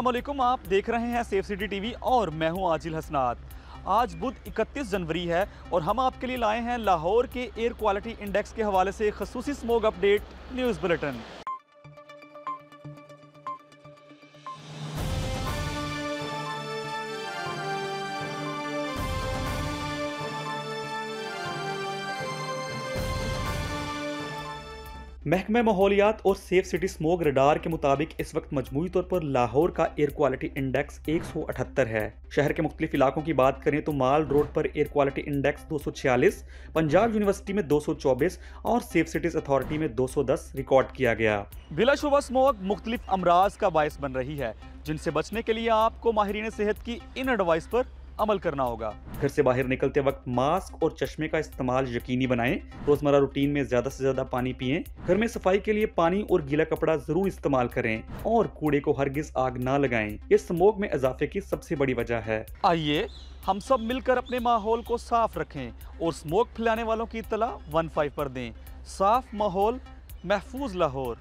वालेकुम आप देख रहे हैं सेफ़ सिटी टीवी और मैं हूँ आजिल हसनात। आज बुध 31 जनवरी है और हम आपके लिए लाए हैं लाहौर के एयर क्वालिटी इंडेक्स के हवाले से खसूसी स्मोक अपडेट न्यूज़ बुलेटिन। महकमा माहौलियात और सेफ़ सिटी स्मोक रडार के मुताबिक इस वक्त मजमू तौर पर लाहौर का एयर क्वालिटी इंडेक्स एक सौ अठहत्तर है। शहर के मुख्तलिफ़ इलाकों की बात करें तो माल रोड पर एयर क्वालिटी इंडेक्स दो सौ छियालीस, पंजाब यूनिवर्सिटी में दो सौ चौबीस और सेफ़ सिटीज़ अथॉरिटी में दो सौ दस रिकॉर्ड किया गया। बिलाशुबा स्मोक मुख्तलिफ़ अमराज का बायस बन रही है, जिनसे बचने के लिए आपको माहरीन सेहत की इन एडवाइस पर अमल करना होगा। घर से बाहर निकलते वक्त मास्क और चश्मे का इस्तेमाल यकीनी बनाएँ। रोज़मर्रा रूटीन में ज़्यादा से ज़्यादा पानी पिएँ। घर में सफ़ाई के लिए पानी और गीला कपड़ा ज़रूर इस्तेमाल करें और कूड़े को हरगिज आग ना लगाएँ। ये स्मोक में इजाफे की सबसे बड़ी वजह है। आइए हम सब मिलकर अपने माहौल को साफ़ रखें और स्मोक फैलाने वालों की इतला वन फाइव पर दें। साफ़ माहौल महफूज लाहौर।